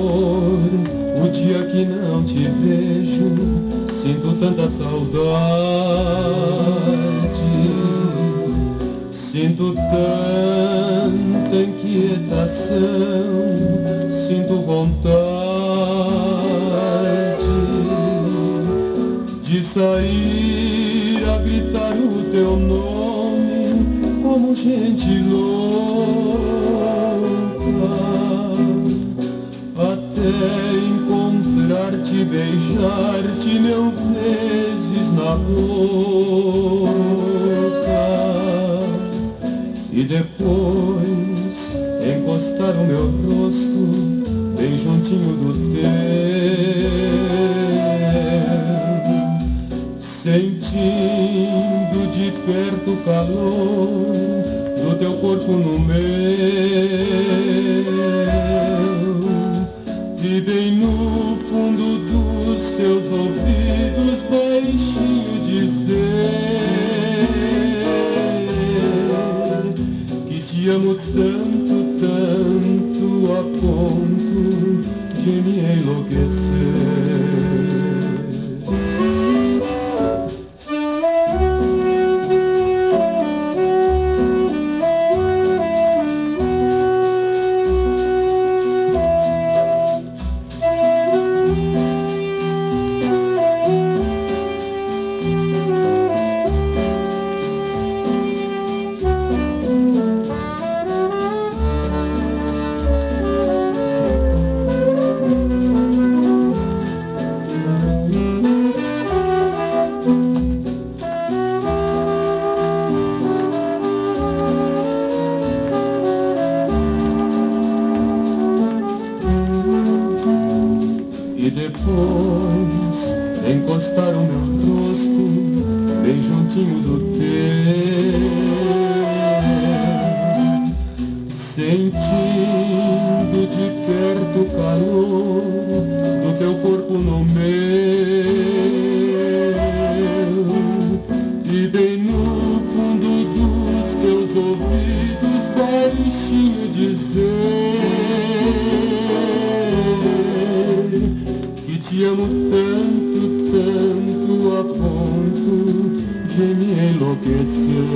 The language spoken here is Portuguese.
amor. O dia que não te vejo, sinto tanta saudade. Sinto tanta inquietação, sinto vontade de sair a gritar o teu nome como gente louca. Encontrar-te, beijar-te mil vezes na boca, e depois encostar o meu rosto bem juntinho do sentindo de perto o calor do teu corpo no e bem no fundo dos teus ouvidos baixinho E depois encostar o meu rosto bem juntinho do teu, sentindo de perto o calor Amo tanto, tanto a ponto de me enlouquecer.